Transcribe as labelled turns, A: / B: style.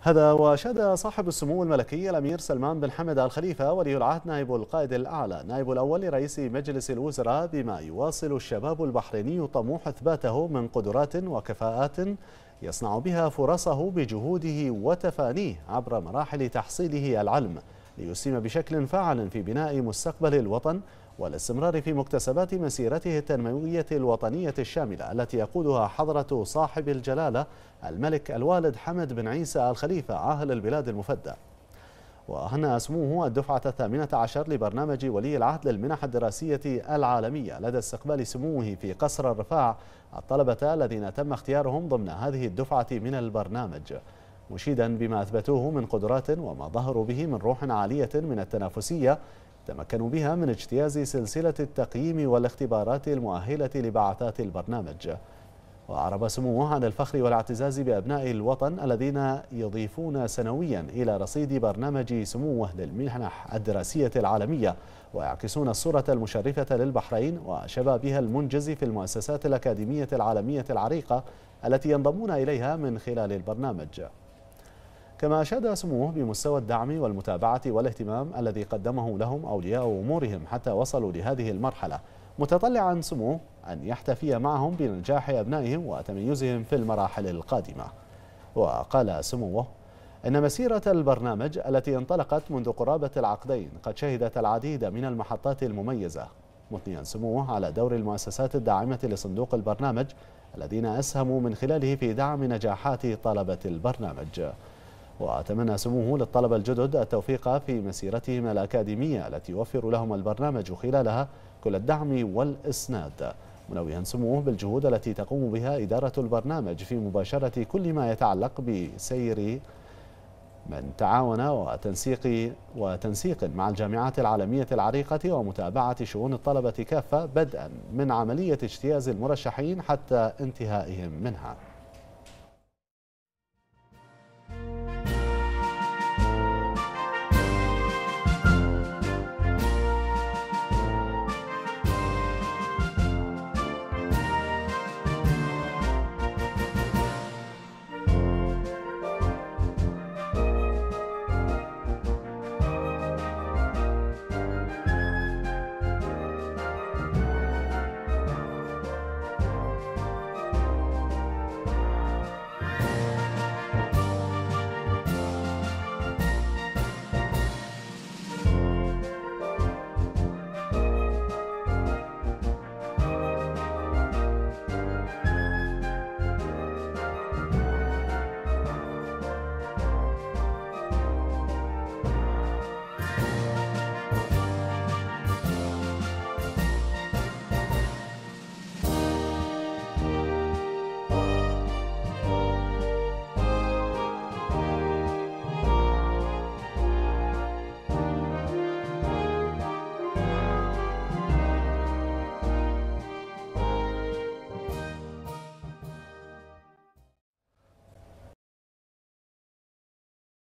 A: هذا وشهد صاحب السمو الملكي الأمير سلمان بن حمد الخليفة ولي العهد نائب القائد الأعلى. نائب الأول لرئيس مجلس الوزراء بما يواصل الشباب البحريني طموح إثباته من قدرات وكفاءات يصنع بها فرصه بجهوده وتفانيه عبر مراحل تحصيله العلم ليسهم بشكل فاعل في بناء مستقبل الوطن والاستمرار في مكتسبات مسيرته التنموية الوطنية الشاملة التي يقودها حضرة صاحب الجلالة الملك الوالد حمد بن عيسى الخليفة عاهل البلاد المفدى. وهنا سموه الدفعة الثامنة عشر لبرنامج ولي العهد للمنح الدراسية العالمية لدى استقبال سموه في قصر الرفاع الطلبة الذين تم اختيارهم ضمن هذه الدفعة من البرنامج. مشيدا بما أثبتوه من قدرات وما ظهروا به من روح عالية من التنافسية تمكنوا بها من اجتياز سلسلة التقييم والاختبارات المؤهلة لبعثات البرنامج. وأعرب سموه عن الفخر والاعتزاز بأبناء الوطن الذين يضيفون سنويا إلى رصيد برنامج سموه للمنح الدراسية العالمية ويعكسون الصورة المشرفة للبحرين وشبابها المنجز في المؤسسات الأكاديمية العالمية العريقة التي ينضمون إليها من خلال البرنامج. كما أشاد سموه بمستوى الدعم والمتابعة والاهتمام الذي قدمه لهم أولياء أمورهم حتى وصلوا لهذه المرحلة. متطلعا سموه أن يحتفي معهم بنجاح أبنائهم وتميزهم في المراحل القادمة. وقال سموه إن مسيرة البرنامج التي انطلقت منذ قرابة العقدين قد شهدت العديد من المحطات المميزة. مثنيا سموه على دور المؤسسات الداعمة لصندوق البرنامج الذين أسهموا من خلاله في دعم نجاحات طلبة البرنامج. وأتمنى سموه للطلبة الجدد التوفيق في مسيرتهم الأكاديمية التي يوفر لهم البرنامج خلالها كل الدعم والإسناد. منوها سموه بالجهود التي تقوم بها إدارة البرنامج في مباشرة كل ما يتعلق بسير من تعاون وتنسيق وتنسيق مع الجامعات العالمية العريقة ومتابعة شؤون الطلبة كافة بدءا من عملية اجتياز المرشحين حتى انتهائهم منها.